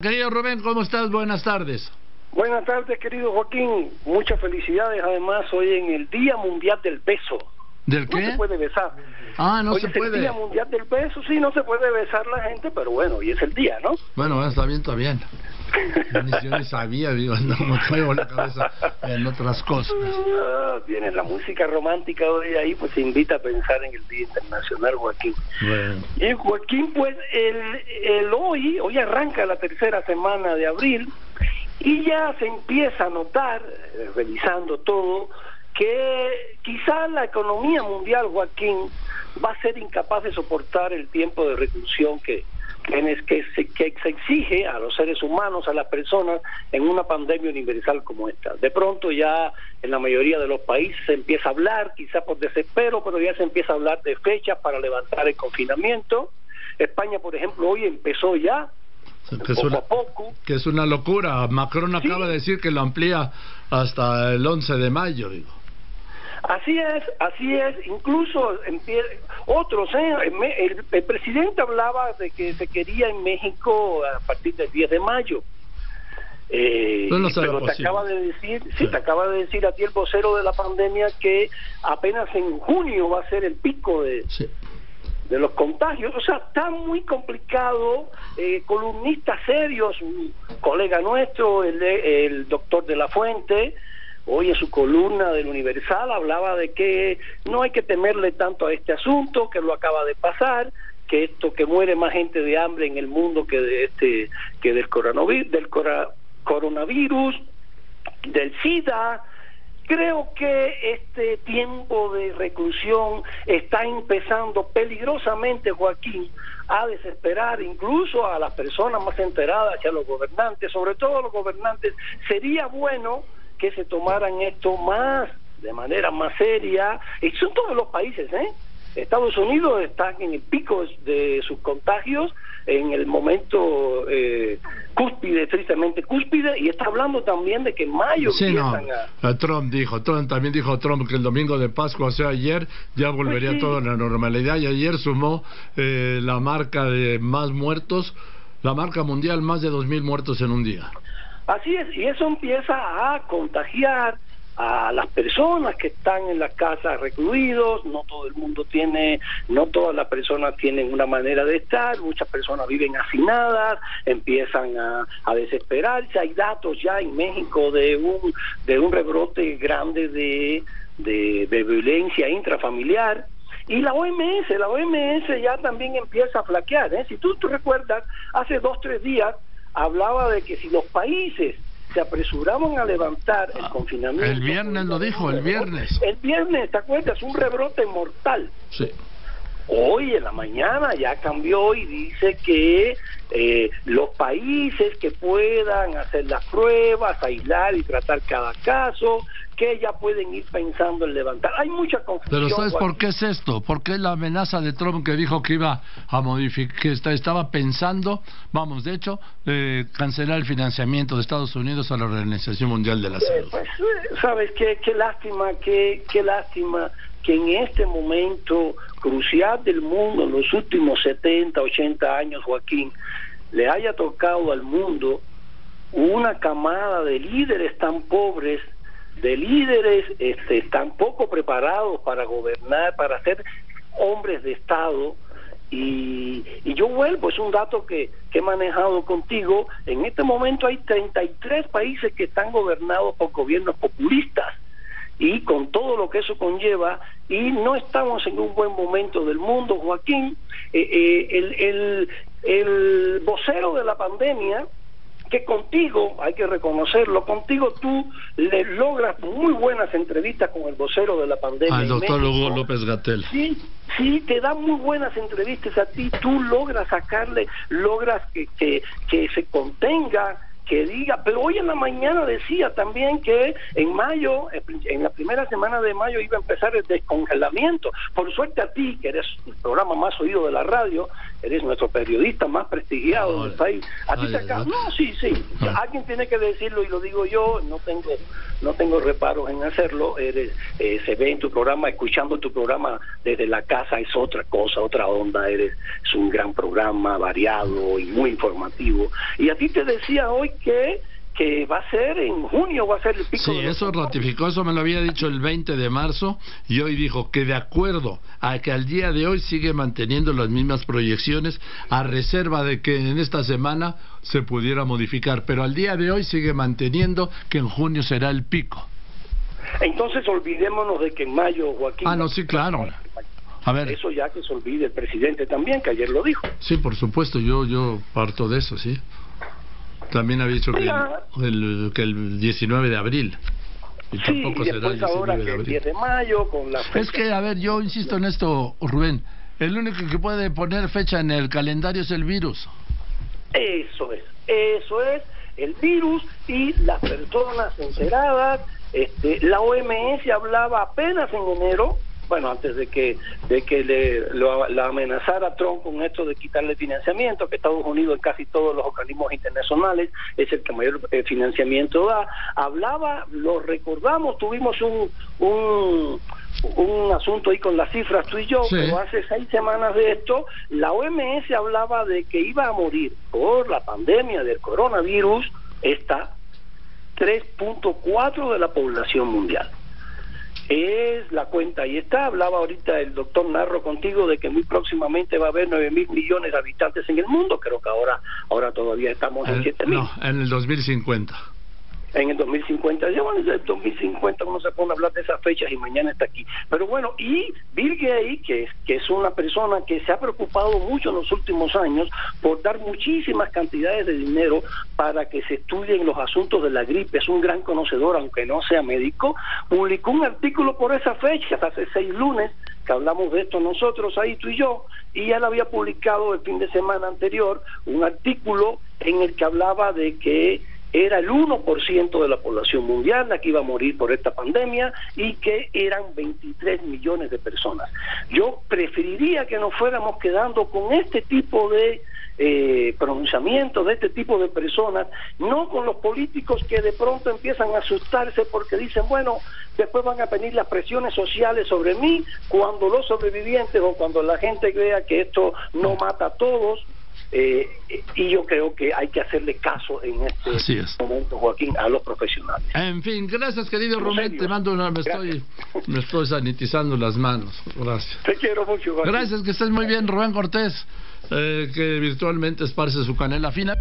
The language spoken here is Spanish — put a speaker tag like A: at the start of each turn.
A: Querido Rubén, ¿cómo estás? Buenas tardes.
B: Buenas tardes, querido Joaquín. Muchas felicidades, además, hoy en el Día Mundial del Beso.
A: ¿Del qué?
B: No se puede besar.
A: Ah, no
B: hoy
A: se
B: es
A: puede.
B: el Día Mundial del Beso, sí, no se puede besar la gente, pero bueno, hoy es el día, ¿no?
A: Bueno, está bien, está bien. Yo ni, yo ni sabía, digo, no me traigo la cabeza en otras cosas.
B: Ah, Tiene la música romántica hoy ahí, pues se invita a pensar en el Día Internacional, Joaquín.
A: Bueno,
B: Y Joaquín, pues el, el hoy, hoy arranca la tercera semana de abril y ya se empieza a notar, eh, revisando todo, que quizá la economía mundial, Joaquín, va a ser incapaz de soportar el tiempo de reclusión que, que, se, que se exige a los seres humanos, a las personas, en una pandemia universal como esta. De pronto ya en la mayoría de los países se empieza a hablar, quizá por desespero, pero ya se empieza a hablar de fechas para levantar el confinamiento. España, por ejemplo, hoy empezó ya,
A: que es,
B: poco
A: una,
B: a poco.
A: que es una locura. Macron
B: Sí.
A: acaba de decir que lo amplía hasta el 11 de mayo, digo.
B: Así es, así es. Incluso empie- otros, ¿eh? El el, presidente hablaba de que se quería en México a partir del 10 de mayo. Eh,
A: No,
B: pero te acaba de decir, sí,
A: Sí.
B: te acaba de decir a ti el vocero de la pandemia que apenas en junio va a ser el pico de,
A: Sí.
B: de los contagios. O sea, está muy complicado. Eh, columnistas serios, un colega nuestro, el, de- el doctor de la Fuente, hoy en su columna del Universal hablaba de que no hay que temerle tanto a este asunto, que lo acaba de pasar, que esto que muere más gente de hambre en el mundo que de este que del coronavirus, del coronavirus, del SIDA, Creo que este tiempo de reclusión está empezando peligrosamente, Joaquín, a desesperar incluso a las personas más enteradas y a los gobernantes, sobre todo a los gobernantes. Sería bueno que se tomaran esto más, de manera más seria, y son todos los países, ¿eh? Estados Unidos está en el pico de sus contagios, en el momento eh, cúspide, tristemente cúspide, y está hablando también de que en mayo
A: Sí, no.
B: a...
A: Trump dijo, Trump también dijo Trump que el domingo de Pascua, o sea, ayer ya volvería
B: Pues sí.
A: todo a la normalidad y ayer sumó eh, la marca de más muertos, la marca mundial, más de 2.000 muertos en un día.
B: Así es, y eso empieza a contagiar a las personas que están en las casas recluidos, no todo el mundo tiene, no todas las personas tienen una manera de estar, muchas personas viven hacinadas, empiezan a, a desesperarse, hay datos ya en México de un, de un rebrote grande de, de, violencia intrafamiliar, y la OMS, la OMS ya también empieza a flaquear. ¿eh? Si tú, tú recuerdas, hace dos, tres días hablaba de que si los países se apresuraban a levantar el confinamiento...
A: Ah, el viernes lo dijo, el viernes.
B: El viernes, ¿te acuerdas? Un rebrote mortal.
A: Sí.
B: Hoy en la mañana ya cambió y dice que eh, los países que puedan hacer las pruebas, aislar y tratar cada caso, que ya pueden ir pensando en levantar. Hay mucha confusión.
A: Pero ¿sabes por qué es esto? Porque es la amenaza de Trump que dijo que iba a modificar, que esta- estaba pensando, vamos, de hecho, eh, cancelar el financiamiento de Estados Unidos a la Organización Mundial de la
B: Eh,
A: Salud.
B: pues, eh, sabes qué, qué lástima, qué, qué lástima que en este momento crucial del mundo, en los últimos 70, 80 años, Joaquín, le haya tocado al mundo una camada de líderes tan pobres, de líderes este, tan poco preparados para gobernar, para ser hombres de Estado. Y, y yo vuelvo, es un dato que, que he manejado contigo, en este momento hay 33 países que están gobernados por gobiernos populistas y con todo lo que eso conlleva y no estamos en un buen momento del mundo, Joaquín. Eh, eh, el, el, el vocero de la pandemia, que contigo, hay que reconocerlo, contigo tú le logras muy buenas entrevistas con el vocero de la pandemia.
A: Al doctor. Hugo López Gatel.
B: Sí, sí, te da muy buenas entrevistas a ti, tú logras sacarle, logras que, que, que se contenga, que diga, pero hoy en la mañana decía también que en mayo, en la primera semana de mayo iba a empezar el descongelamiento. Por suerte a ti, que eres el programa más oído de la radio, eres nuestro periodista más prestigiado del país. A ti te acaba... No, sí, sí. Ah. Alguien tiene que decirlo y lo digo yo, no tengo no tengo reparos en hacerlo. Eres, eh, se ve en tu programa, escuchando tu programa desde la casa es otra cosa, otra onda. Eres es un gran programa, variado y muy informativo. Y a ti te decía hoy que que va a ser en junio, va a ser el pico.
A: Sí, eso ratificó, eso me lo había dicho el 20 de marzo y hoy dijo que de acuerdo a que al día de hoy sigue manteniendo las mismas proyecciones a reserva de que en esta semana se pudiera modificar, pero al día de hoy sigue manteniendo que en junio será el pico.
B: Entonces olvidémonos de que en mayo, Joaquín...
A: Ah, no, sí, claro.
B: A ver. Eso ya que se olvide el presidente también, que ayer lo dijo.
A: Sí, por supuesto, yo, yo parto de eso, sí. También había dicho que el, que el 19 de abril.
B: Y tampoco será el 19 de abril. 10 de mayo con la
A: Es que, a ver, yo insisto en esto, Rubén. El único que puede poner fecha en el calendario es el virus.
B: Eso es, eso es, el virus y las personas enteradas. Este, la OMS hablaba apenas en enero bueno, antes de que de que le lo, la amenazara Trump con esto de quitarle financiamiento, que Estados Unidos en casi todos los organismos internacionales es el que mayor eh, financiamiento da, hablaba, lo recordamos, tuvimos un, un un asunto ahí con las cifras tú y yo, pero hace seis semanas de esto, la OMS hablaba de que iba a morir por la pandemia del coronavirus esta 3.4 de la población mundial es la cuenta. Y está, hablaba ahorita el doctor Narro contigo de que muy próximamente va a haber 9 mil millones de habitantes en el mundo. Creo que ahora, ahora todavía estamos en 7 mil.
A: No, en el 2050
B: en el 2050. Ya bueno, en el 2050 uno se pone a hablar de esas fechas y mañana está aquí. Pero bueno, y Bill Gates, que es, que es una persona que se ha preocupado mucho en los últimos años por dar muchísimas cantidades de dinero para que se estudien los asuntos de la gripe, es un gran conocedor, aunque no sea médico, publicó un artículo por esa fecha, hace seis lunes, que hablamos de esto nosotros ahí, tú y yo, y él había publicado el fin de semana anterior un artículo en el que hablaba de que era el 1% de la población mundial la que iba a morir por esta pandemia y que eran 23 millones de personas. Yo preferiría que nos fuéramos quedando con este tipo de eh, pronunciamientos de este tipo de personas, no con los políticos que de pronto empiezan a asustarse porque dicen, bueno, después van a venir las presiones sociales sobre mí cuando los sobrevivientes o cuando la gente vea que esto no mata a todos, eh, y yo creo que hay que hacerle caso en este momento, Joaquín, a los profesionales.
A: En fin, gracias, querido Rubén. Te mando una. Me estoy, me estoy sanitizando las manos. Gracias.
B: Te quiero mucho, Joaquín.
A: Gracias, que estés muy bien, Rubén Cortés, eh, que virtualmente esparce su canela fina.